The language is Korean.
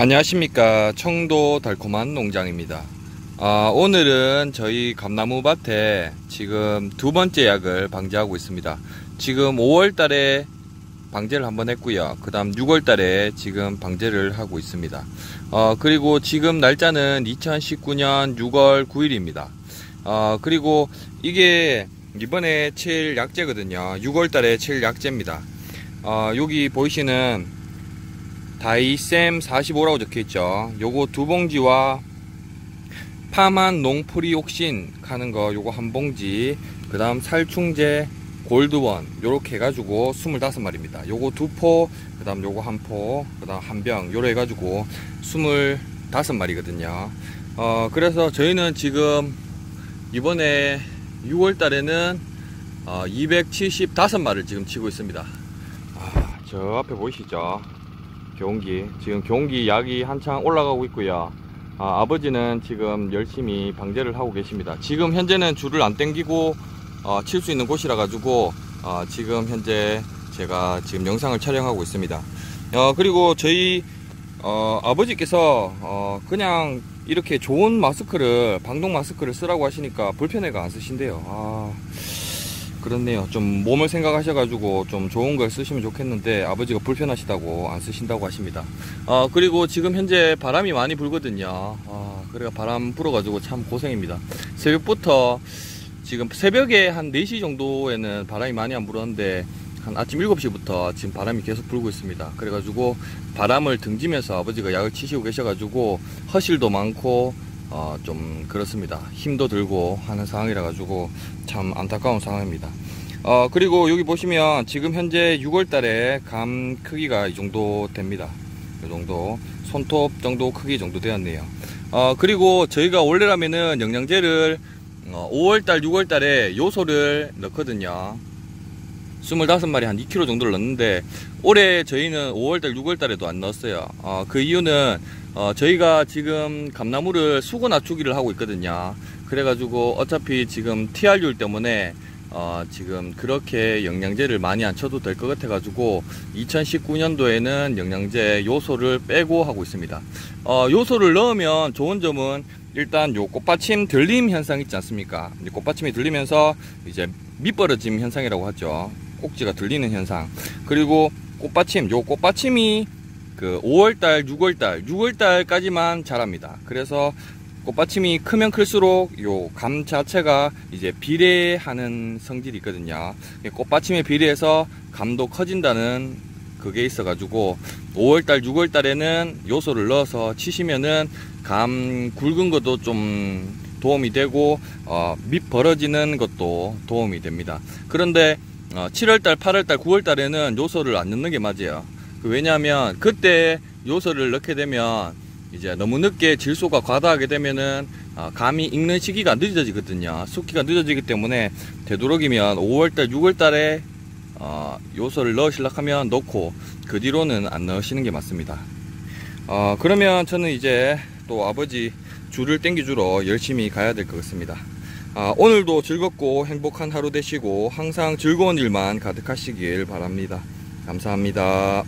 안녕하십니까. 청도 달콤한 농장입니다. 아, 오늘은 저희 감나무 밭에 지금 두 번째 약을 방제하고 있습니다. 지금 5월 달에 방제를 한번 했고요. 그 다음 6월 달에 지금 방제를 하고 있습니다. 어, 그리고 지금 날짜는 2019년 6월 9일입니다. 어, 그리고 이게 이번에 칠 약제거든요. 6월 달에 칠 약제입니다. 어, 여기 보이시는 다이셈 45라고 적혀있죠. 요거 두 봉지와 파만 농프리옥신 하는 거 요거 한 봉지. 그 다음 살충제 골드원 요렇게 해가지고 25마리입니다. 요거 두포 그 다음 요거 한포그 다음 한 병 요래 해가지고 25마리거든요. 어 그래서 저희는 지금 이번에 6월 달에는 어, 275마리를 지금 치고 있습니다. 아, 저 앞에 보이시죠 경기 지금 경기 약이 한창 올라가고 있고요. 아, 버지는 지금 열심히 방제를 하고 계십니다. 지금 현재는 줄을 안 땡기고 어, 칠 수 있는 곳이라 가지고 어, 지금 현재 제가 지금 영상을 촬영하고 있습니다. 어, 그리고 저희 어, 아버지께서 어, 그냥 이렇게 좋은 마스크를 방독 마스크를 쓰라고 하시니까 불편해가 안 쓰신대요. 아... 그렇네요. 좀 몸을 생각하셔가지고 좀 좋은 걸 쓰시면 좋겠는데 아버지가 불편하시다고 안 쓰신다고 하십니다. 어, 그리고 지금 현재 바람이 많이 불거든요. 어, 그래가 바람 불어가지고 참 고생입니다. 새벽부터 지금 새벽에 한 4시 정도에는 바람이 많이 안 불었는데 한 아침 7시부터 지금 바람이 계속 불고 있습니다. 그래가지고 바람을 등지면서 아버지가 약을 치시고 계셔가지고 허실도 많고 어, 좀 그렇습니다. 힘도 들고 하는 상황이라 가지고 참 안타까운 상황입니다. 어, 그리고 여기 보시면 지금 현재 6월 달에 감 크기가 이 정도 됩니다. 이 정도 손톱 정도 크기 정도 되었네요. 어, 그리고 저희가 원래라면은 영양제를 어, 5월달 6월달에 요소를 넣거든요 25마리 한 2kg 정도를 넣는데 올해 저희는 5월달 6월달에도 안 넣었어요. 어, 그 이유는 어, 저희가 지금 감나무를 수고 낮추기를 하고 있거든요. 그래가지고 어차피 지금 TR율 때문에 어, 지금 그렇게 영양제를 많이 안 쳐도 될 것 같아 가지고 2019년도에는 영양제 요소를 빼고 하고 있습니다. 어, 요소를 넣으면 좋은 점은 일단 요 꽃받침 들림 현상 있지 않습니까? 꽃받침이 들리면서 이제 밑벌어짐 현상이라고 하죠 꼭지가 들리는 현상. 그리고 꽃받침 요 꽃받침이 그 5월달 6월달 6월달까지만 자랍니다. 그래서 꽃받침이 크면 클수록 요 감 자체가 이제 비례하는 성질이 있거든요. 꽃받침에 비례해서 감도 커진다는 그게 있어 가지고 5월달 6월달에는 요소를 넣어서 치시면은 감 굵은 것도 좀 도움이 되고 어, 밑 벌어지는 것도 도움이 됩니다. 그런데 어, 7월달 8월달 9월달에는 요소를 안 넣는 게 맞아요. 그 왜냐하면 그때 요소를 넣게 되면 이제 너무 늦게 질소가 과다하게 되면은 어, 감이 익는 시기가 늦어지거든요. 숙기가 늦어지기 때문에 되도록이면 5월달 6월달에 어, 요소를 넣으시려 하면 넣고 그 뒤로는 안 넣으시는 게 맞습니다. 어, 그러면 저는 이제 또 아버지 줄을 땡겨주러 열심히 가야 될 것 같습니다 아, 오늘도 즐겁고 행복한 하루 되시고 항상 즐거운 일만 가득하시길 바랍니다. 감사합니다